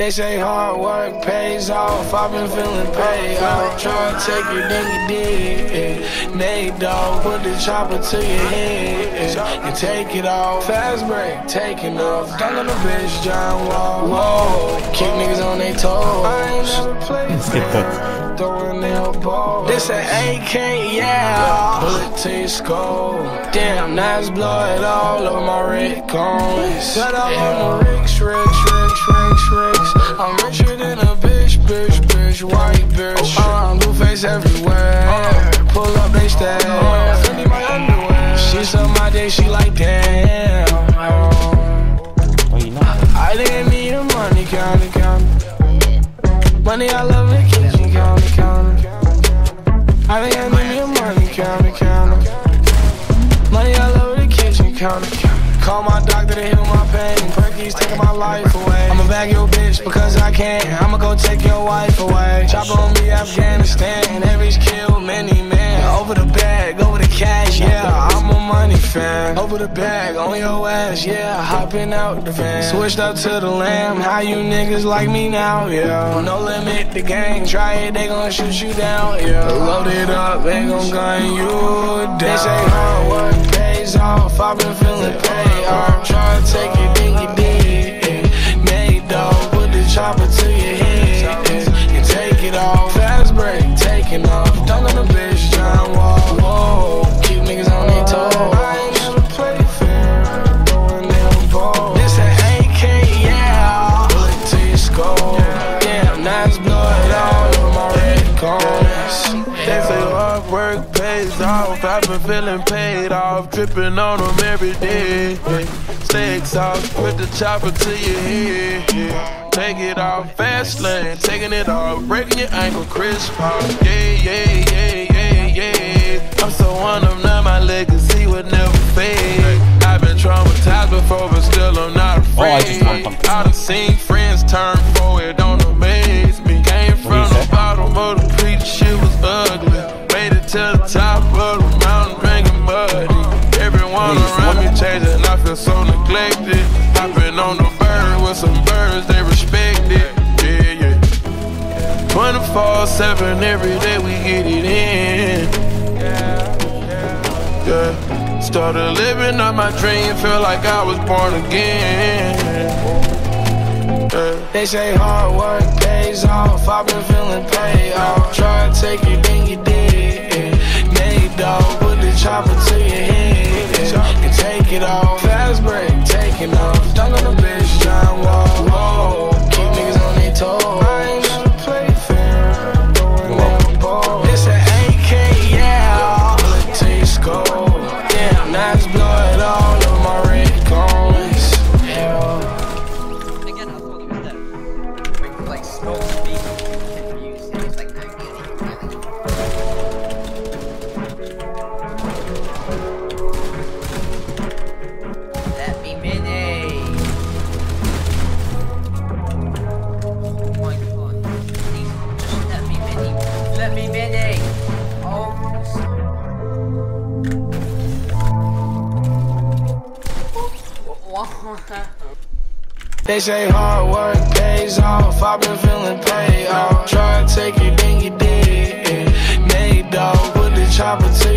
They say hard work pays off. I've been feeling paid off. Try to take it, then you did. Nate dog, put the chopper to your head. And take it off. Fast break, taking off. Dunk on the bitch, John Wall. Whoa, keep niggas on their toes. I ain't never played fair. Throwing their ball. This an AK, yeah. Bullet to your skull. Damn, nice blood all over my red cones. Shut up on the Ricks, Ricks, Ricks, Ricks, Ricks. I'm richer than a bitch, bitch, bitch, white bitch. Uh, blue face everywhere. Pull up, they stay. Fendi my underwear. She suck my day, she like damn. Oh, you know. I didn't need the money, count it, count. Money, I love the kitchen, count it, count. I I need the money, count it, count it. Money, I love the kitchen, count it, count it. Call my doctor to heal my pain. Perky's taking my life away. I'ma bag your bitch because I can. I'ma go take your wife away. Chop on me, Afghanistan. Every's killed many men. Over the bag, over the cash, yeah. I'm a money fan. Over the bag, on your ass, yeah. Hopping out the van. Switched up to the lamb. How you niggas like me now, yeah. No limit, the gang. Try it, they gon' shoot you down, yeah. Load it up, they gon' gun you down. They say hard work pays off. I've been feeling paid off. Try hard work pays off. I've been feeling paid off, dripping on them every day. Stay exhausted, put the chopper to your head. Take it off, fast lane, taking it off, breaking your ankle, Chris Paul. Yeah, yeah, yeah, yeah, yeah. I'm so on them now, my legacy would never fade. I've been traumatized before, but still I'm not Oh, I afraid. just want something. I done seen friends turn forward, don't amaze me. Came from the bottom of the creek, shit was ugly. Made to the top of the mountain, drinking muddy. Everyone around me what? changing, I feel so neglected. I've been on the bird with some birds, they respect it. Yeah, yeah. 24 7, every day we get it in. Yeah. Started living out my dream, feel like I was born again. Yeah. They say hard work pays off. I've been feeling paid off. Try to take it, then you did. Nate dog, put the chopper to your head. And take it off. They say hard work pays off. I've been feeling paid off. Try to take it, then you did. Nate dog, put the chopper to